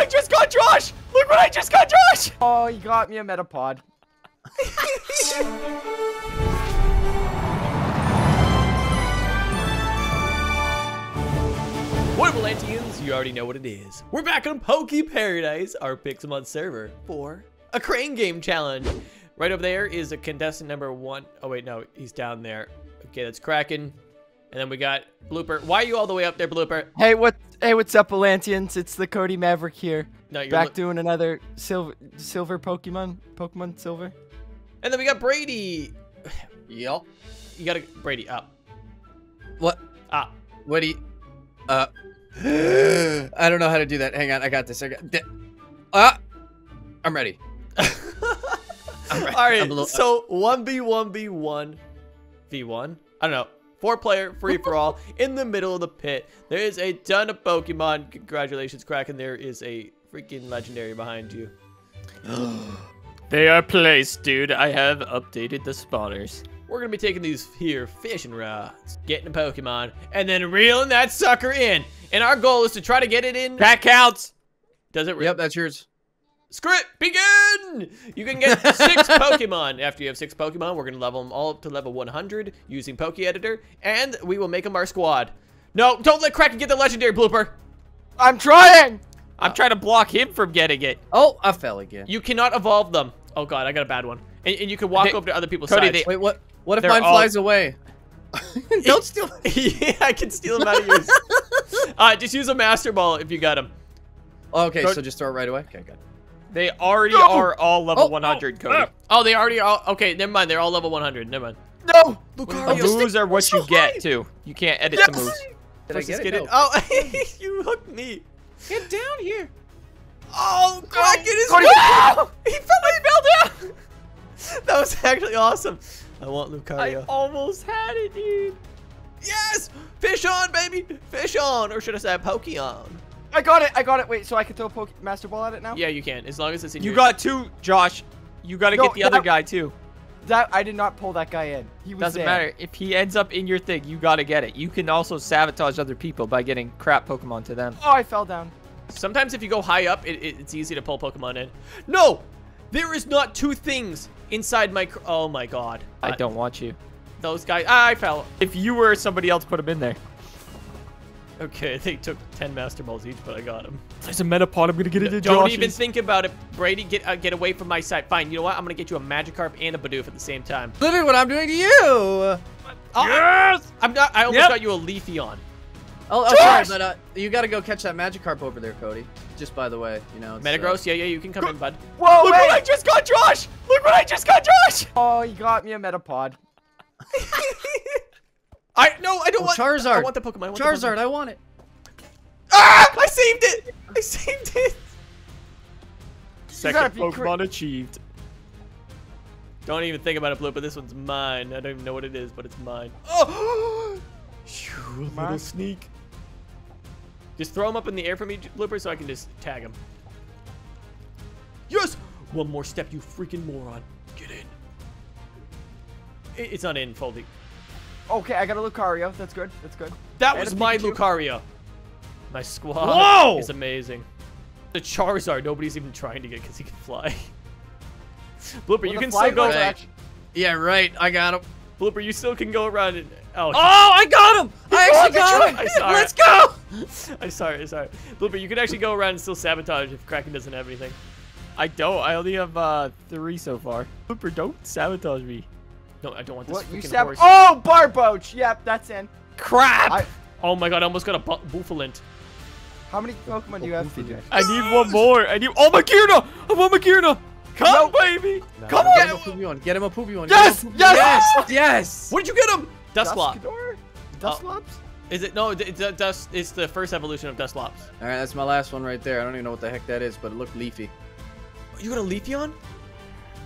I just got, Josh! Look what I just got, Josh! Oh, you got me a Metapod. What up, Atlanteans? You already know what it is. We're back on Poke Paradise, our Pixelmon server, for a crane game challenge. Right over there is a contestant number one. Oh, wait, no, he's down there. Okay, that's Kraken. And then we got Blooper. Why are you all the way up there, Blooper? Hey, what? Hey, what's up, Atlanteans? It's the Cody Maverick here. No, you're Back look- doing another silver, silver Pokemon, Pokemon Silver. And then we got Brady. Yup. You gotta, Brady, up. What? Up. What do you? Uh. I don't know how to do that. Hang on, I got this. I got. Di- Ah. I'm ready. All right. right, I'm a little- so 1v1v1 v1. I don't know. Four player free for all in the middle of the pit. There is a ton of Pokemon. Congratulations, Kraken. There is a freaking legendary behind you. They are placed, dude. I have updated the spawners. We're gonna be taking these here fishing rods, getting a Pokemon, and then reeling that sucker in. And our goal is to try to get it in. That counts. Does it? Yep, that's yours. Script begin! You can get six Pokemon. After you have six Pokemon, we're going to level them all up to level 100 using Poke Editor, and we will make them our squad. No, don't let Kraken get the legendary blooper. I'm trying. I'm trying to block him from getting it. Oh, I fell again. You cannot evolve them. Oh god, I got a bad one. And, and you can walk They- over to other people's Cody, sides. they- Wait, what? What if mine all- flies away? Don't steal. yeah, I can steal them out of yours. uh, just use a Master Ball if you got them. Okay, Go- so just throw it right away. Okay, good. They already No! are all level Oh, 100, oh, Cody. Ah! Oh, they already are. Okay, never mind. They're all level 100. Never mind. No. Lucario, The Lucario, moves are what you get, too. You can't edit the moves. Did I Let's get it? get No. Oh, you hooked me. Get down here. Oh, oh Kraken is Cody- No! He fell, he fell down. That was actually awesome. I want Lucario. I almost had it, dude. Yes! Fish on, baby! Fish on! Or should I say Pokeon? I got it. I got it. Wait, so I can throw a Poke Master Ball at it now? Yeah, you can, as long as it's in You your... got two, Josh. You got to No, get the other guy, too. That I did not pull that guy in. He was Doesn't there. matter. If he ends up in your thing, you got to get it. You can also sabotage other people by getting crap Pokemon to them. Oh, I fell down. Sometimes if you go high up, it, it- it's easy to pull Pokemon in. No! There is not two things inside my... Oh my god. I Uh, don't want you. Those guys... Ah, I fell. If you were somebody else, put him in there. Okay, they took 10 Master Balls each, but I got them. There's a Metapod. I'm gonna get it in Don't Josh's. even think about it. Brady, get uh, get away from my side. Fine, you know what? I'm gonna get you a Magikarp and a Bidoof at the same time. Literally what I'm doing to you. Oh, Yes! I'm not. I almost Yep. got you a Leafeon. Oh, oh sorry, but uh, you got to go catch that Magikarp over there, Cody. Just by the way, you know. it's, uh, Metagross, yeah, yeah, you can come in, bud. Whoa, Look wait. what I just got, Josh! Look what I just got, Josh! Oh, you got me a Metapod. I no, I don't Oh, want Charizard. I want the Pokemon. I want the Charizard, Pokemon. I want it. Ah! I saved it. I saved it. Second gotta be cra- Pokemon achieved. Don't even think about it, Blue. But this one's mine. I don't even know what it is, but it's mine. Oh! Phew, a little Mark. sneak. Just throw him up in the air for me, Blooper, so I can just tag him. Yes! One more step, you freaking moron. Get in. It's not in, Foldy. Okay, I got a Lucario. That's good. That's good. That And was my Pikachu. Lucario. My squad Whoa! is amazing. The Charizard, nobody's even trying to get because he can fly. Blooper, Well, you can still go. Right. actu- Yeah, right. I got him. Blooper, you still can go around and. Oh, Oh, I got him. I actually got him. I saw Let's go. I'm sorry, I'm sorry. Blooper, you can actually go around and still sabotage if Kraken doesn't have anything. I don't. I only have uh, three so far. Super, don't sabotage me. No, I don't want this What you freaking stab? horse. Oh, Barboach. Yep, that's in. Crap! I, Oh my god, I almost got a bu Bouffalant. how many Pokemon do you have, CJ? I need one more. I need. Oh, Magearna! I want Magearna! Come, baby! Come Get on! a poopy one. Get him a poopy one. Yes! Get him a poopy Yes! one. Yes! Yes! What did you get him? Dusclop. Duskador? Dusclops? Is it? No, it's, uh, Dust, it's the first evolution of Dusclops. All right, that's my last one right there. I don't even know what the heck that is, but it looked leafy. You got a Leafeon?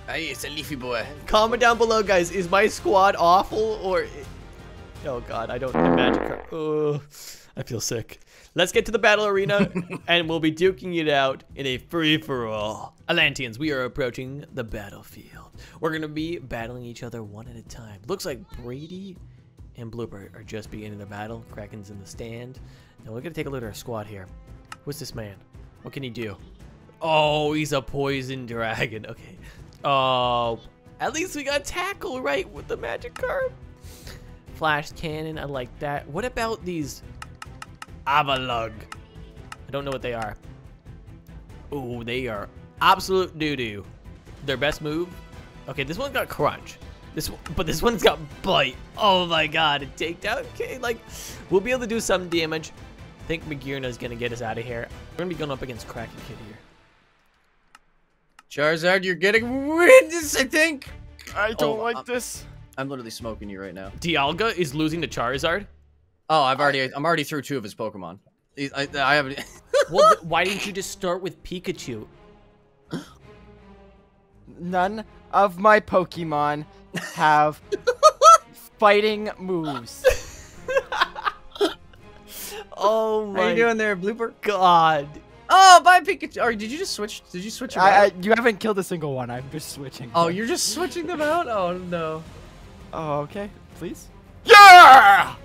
Hey, it's a leafy boy. Comment down below, guys. Is my squad awful or? Oh God, I don't. The magic. Oh, I feel sick. Let's get to the battle arena, and we'll be duking it out in a free for all. Atlanteans, we are approaching the battlefield. We're gonna be battling each other one at a time. Looks like Brady and Blooper are just beginning the battle. Kraken's in the stand. Now we're gonna take a look at our squad here. What's this man? What can he do? Oh, he's a poison dragon. Okay. Oh, at least we got tackle right with the Magikarp. Flash cannon, I like that. What about these Avalugg? I don't know what they are. Oh, they are absolute doo-doo. Their best move? Okay, this one's got crunch. This, one- but this one's got bite. Oh my god, a takedown. Okay, like we'll be able to do some damage. I think Magearna's gonna get us out of here. We're gonna be going up against Kraken Kid here. Charizard, you're getting wins, I think. I don't Oh, like um, this. I'm literally smoking you right now. Dialga is losing to Charizard. Oh, I've already, I'm already through two of his Pokemon. He- I, I haven't. Well, why didn't you just start with Pikachu? None of my Pokemon have fighting moves. Oh my How you doing there, Blooper? god. Oh, bye Pikachu. Or did you just switch? Did you switch? I, I, you haven't killed a single one. I'm just switching. oh, you're just switching them out? Oh no. Oh, okay. Please. Yeah.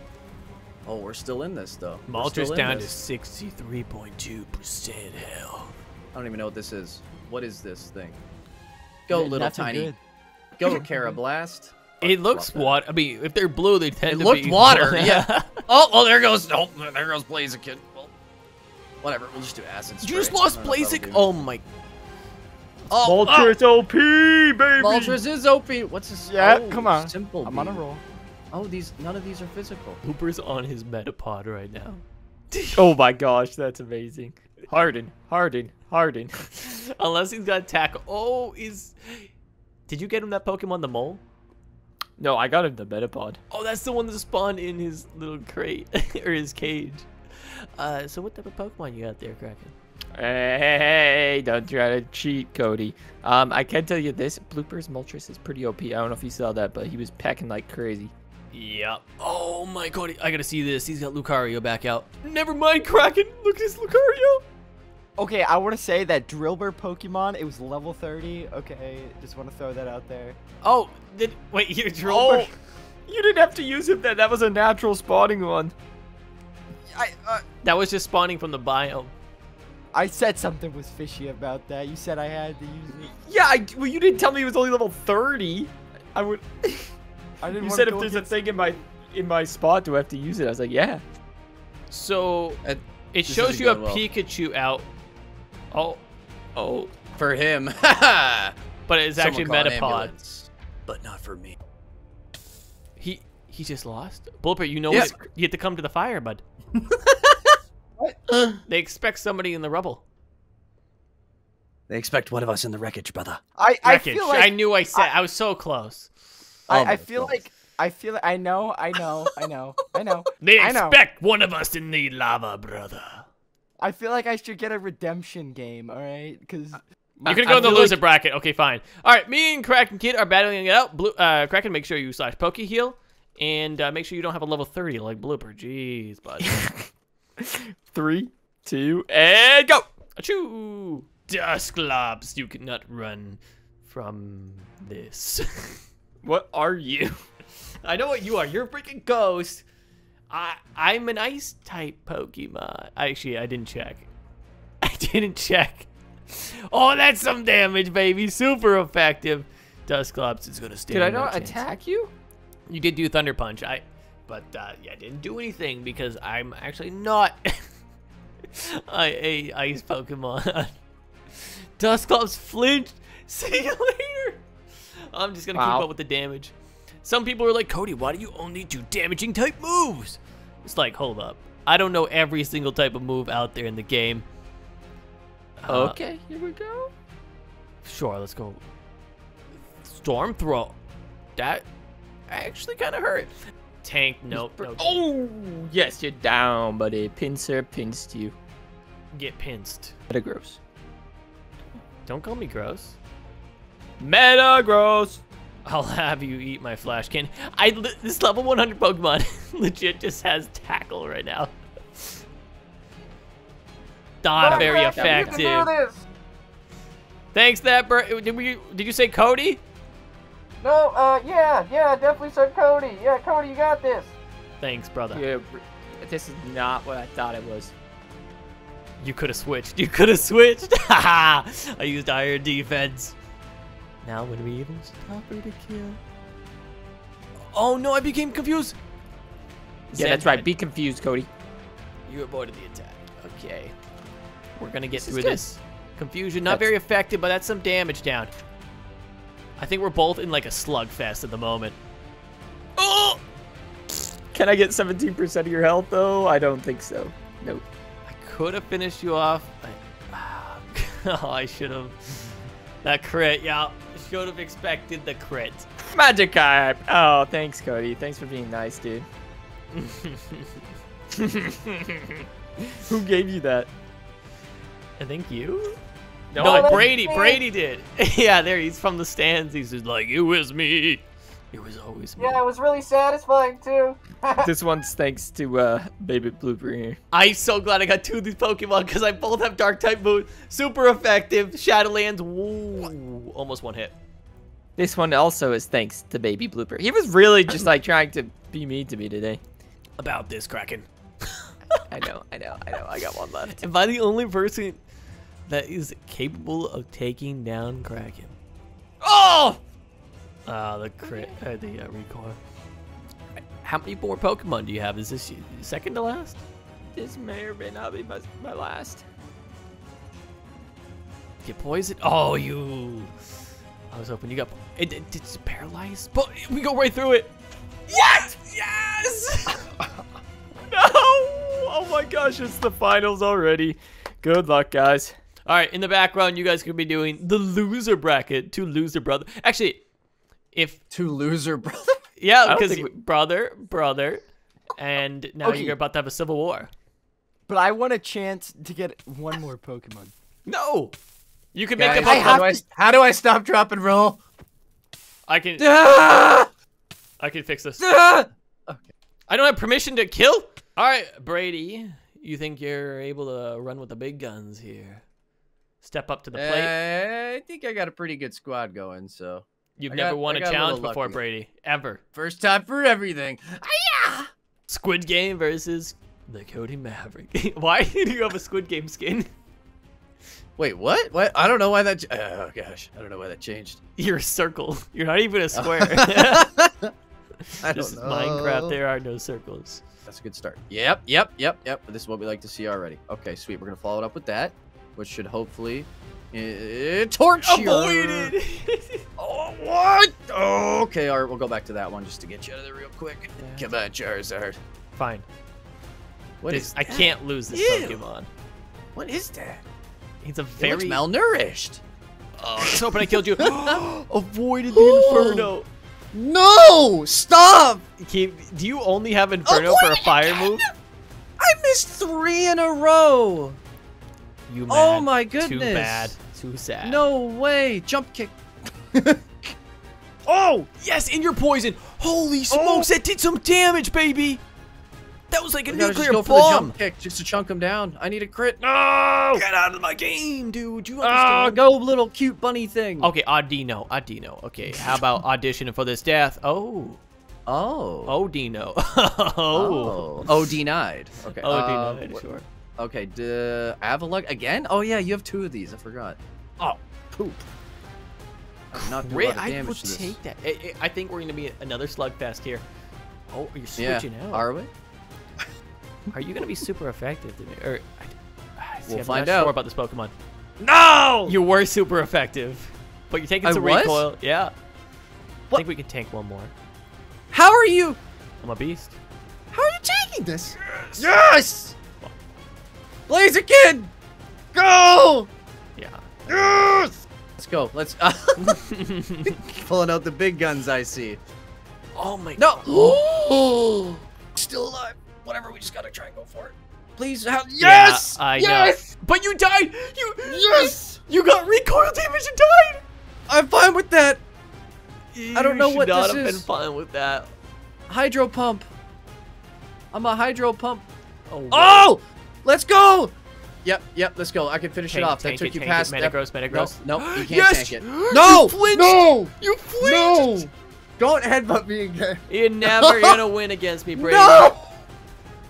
Oh, we're still in this though. We're Moltres down to 63.2% health. I don't even know what this is. What is this thing? Go, N- little nothing tiny. good. Go, Carablast. It looks Flop that. what? I mean, if they're blue, they tend to be. It to looked be water, yeah. Oh, well, there goes. Oh, there goes Blaziken. Well, whatever. We'll just do acid. you just lost I don't know if Blaziken. Oh my. Oh, oh! Moltres OP, baby. oh, Moltres is OP. What's this? Yeah, oh, come on. Simple. I'm on a roll. Oh, these none of these are physical. Hooper's on his Metapod right now. Oh my gosh, that's amazing. Harden, Harden, Harden. Unless he's got tackle. Oh, is. Did you get him that Pokemon, the mole? No, I got him the Metapod. Oh, that's the one that spawned in his little crate or his cage. Uh, so what type of Pokemon you got there, Kraken? Hey, don't try to cheat, Cody. Um, I can tell you this: Bloopers Moltres is pretty OP. I don't know if you saw that, but he was packing like crazy. Yep. Oh my god, I gotta see this. He's got Lucario back out. Never mind, Kraken. Look at his Lucario. Okay, I want to say that Drillbur Pokemon, it was level 30. Okay, just want to throw that out there. Oh, did wait? You're Oh, you didn't have to use him. That that was a natural spawning one. I uh, That was just spawning from the biome. I said something was fishy about that. You said I had to use it. Yeah, I, well, you didn't tell me it was only level 30. I would. I didn't You said if there's a thing in my in my spot, do I have to use it? I was like, yeah. So Uh, it this shows you a well. Pikachu out. Oh, oh, For him. but it's actually Someone call Metapod. But not for me. He he just lost. Blooper, you know Yes. what? You have to come to the fire, bud. They expect somebody in the rubble. They expect one of us in the wreckage, brother. I, I Wreckage. feel like I knew I said I, was so close. I, Oh I feel God. like I feel like I know, I know, I know, I know. They I know. expect one of us in the lava, brother. I feel like I should get a redemption game, all right? Because You're gonna go I in the loser like- bracket. Okay, fine. All right, me and Kraken Kid are battling it out. Blue, uh, Kraken, make sure you slash Poke Heal, and uh, make sure you don't have a level 30 like Blooper. Jeez, bud. Three, two, and go. Achoo! Dusclops, you cannot run from this. What are you? I know what you are. You're a freaking ghost. I I'm an ice type Pokemon. Actually, I didn't check. I didn't check. Oh, that's some damage, baby. Super effective. Dusclops is gonna stand. Did I not attack you? You did do Thunder Punch. I, but uh, yeah, I didn't do anything because I'm actually not a, a ice Pokemon. Dusclops flinched. See you later. I'm just gonna Wow. keep up with the damage. Some people are like, Cody, why do you only do damaging type moves? It's like, hold up. I don't know every single type of move out there in the game. Uh, okay, here we go. Sure, let's go. Storm throw. That actually kind of hurt. Tank, nope. no, Oh, yes, you're down, buddy. Pincer pinced you. Get pinced. Meta gross. Don't call me gross. Meta gross. I'll have you eat my flash can. I li- this level 100 Pokemon legit just has tackle right now. Not very effective. Thanks, that bur- did we? Did you say Cody? No, uh, yeah, yeah, definitely said Cody. Yeah, Cody, you got this. Thanks, brother. Yeah, this is not what I thought it was. You could have switched. You could have switched. Haha! I used iron defense. Now when we even stop her to kill. Oh no, I became confused. Yeah, that's right. Be confused, Cody. You avoided the attack. Okay. We're gonna get This through this. Confusion, not That's- very effective, but that's some damage down. I think we're both in like a slugfest at the moment. Oh! Can I get 17% of your health, though? I don't think so. Nope. I could have finished you off. I, ah, oh, I should have. That crit, yeah. Should have expected the crit. Magic Magikarp! Oh, thanks, Cody. Thanks for being nice, dude. Who gave you that? I think you? No, No, I- Brady. Brady did. yeah, there. He's from the stands. He's just like, it was me. It was always me. Yeah, it was really satisfying too. this one's thanks to uh, Baby Blooper here. I'm so glad I got two of these Pokemon because I both have Dark type moves. Super effective. Shadowlands. Woo. Almost one hit. This one also is thanks to Baby Blooper. He was really just like trying to be mean to me today. About this, Kraken. I know, I know, I know. I got one left. Am I the only person that is capable of taking down Kraken? Oh! Ah, the crit, uh, the uh, recoil. How many more Pokemon do you have? Is this second to last? This may or may not be my, my last. Get poisoned? Oh, you. I was hoping you got. It, it, it's paralyzed, but we go right through it. Yes! Yes! No! Oh my gosh, it's the finals already. Good luck, guys. All right, in the background, you guys could be doing the loser bracket. Two loser brother. Actually, if Two loser brother. yeah, because think brother, brother, and now Okay. you're about to have a civil war. But I want a chance to get one more Pokemon. No, you can make Guys, a how, Pokemon. have do I, how do I stop, drop, and roll? I can, Ah! I can fix this. Ah! I don't have permission to kill. All right, Brady, you think you're able to run with the big guns here? Step up to the plate. Uh, I think I got a pretty good squad going, so You've I never got- won I a got a challenge before, lucky. Brady, ever. first time for everything. Yeah. Squid Game versus the Cody Maverick. Why do you have a Squid Game skin? Wait, what? What? I don't know why that. ch- uh, Oh gosh, I don't know why that changed. You're a circle. You're not even a square. I this don't is know. Minecraft. There are no circles. That's a good start. Yep, yep, yep, yep. This is what we like to see already. Okay, sweet. We're gonna follow it up with that, which should hopefully uh, torch your- Avoided. Oh, what? Oh, okay, all right. We'll go back to that one just to get you out of there real quick. Come on, Charizard. Fine. What This- is? I can't lose this Ew. Pokemon. What is that? He's a Very malnourished. Oh, I was hoping I killed you. Avoided the Inferno. No! Stop! Keep, do you only have Inferno for a fire move? I missed three in a row. You Oh mad. my Too goodness. bad. Too sad. No way! Jump kick. Oh! Yes, in your poison. Holy smokes, that did some damage, baby. That was like a just nuclear the bomb. jump kick just to chunk him down. I need a crit. No! Get out of my game, dude. You Ah, understand? go little cute bunny thing. Okay, Audino, Audino. Okay, how about auditioning for this death? Oh, Oh. Audino. oh, Oh. Oh, denied. Okay. uh, Audino, wh- sure. Okay, the Avalugg again? Oh yeah, you have two of these. I forgot. Oh, poop. I did not do a Great, lot of I would to this. take that. I, I- I think we're gonna be another slugfest here. Oh, you're Yeah. switching out. Are we? Are you gonna be super effective today? Or, I, I- see, We'll I'm find not out. Sure about this Pokemon. No! You were super effective, but you're taking I some was? recoil. Yeah. I What? think we can tank one more. How are you? I'm a beast. How are you taking this? Yes! Laser Kid! Go! Yeah. Yes! Let's go. Let's. Uh, pulling out the big guns, I see. Oh my. No! Still alive. Whatever, we just gotta try and go for it. Please, Yeah, yes! I yes! know. But you died. You. Yes! You got recoil damage and died. I'm fine with that. I don't You know should what not have been fine with that. Hydro pump. I'm a hydro pump. Oh. Oh! Let's go! Yep, yep, let's go. I can finish Tank it it, off. That took it, you tank it, past that- Metagross, Metagross. No, no, you can't Yes! tank it. You No! flinched! No! You flinched. No! Don't headbutt me again. You're never gonna win against me, Brady. No!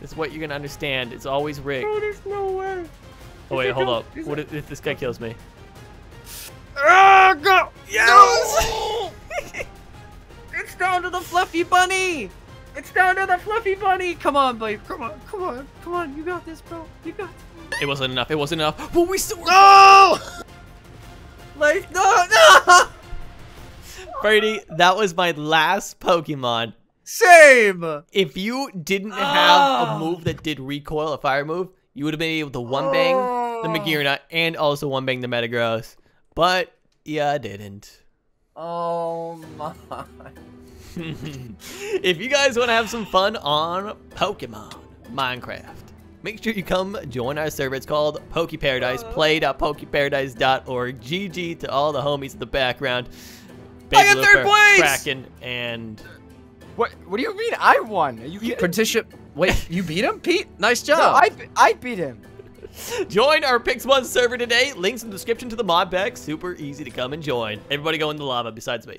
It's what you're gonna understand. It's always rigged. there's no way. Oh wait, hold up. What if, if this guy kills me? Ah, go! Yes! It's down to the fluffy bunny! It's down to the fluffy bunny! Come on, babe. Come on, come on, come on. You got this, bro. You got this. It wasn't enough. It wasn't enough. But we still. No! Like, no, no! Brady, that was my last Pokemon. Same! If you didn't have Ah. a move that did recoil, a fire move, you would have been able to one bang the Oh. Magearna and also one bang the Metagross. But yeah, I didn't. Oh my. if you guys want to have some fun on Pokemon Minecraft, make sure you come join our server. It's called Poke Paradise. Uh. Play.pokeparadise.org. GG to all the homies in the background. I got third place! Kraken, and What? What do you mean? I won? Are you kidding? Petition. Wait, you beat him, Pete? Nice No, job. I, I beat him. join our Pixmon server today. Links in the description to the mod pack. Super easy to come and join. Everybody go in the lava besides me.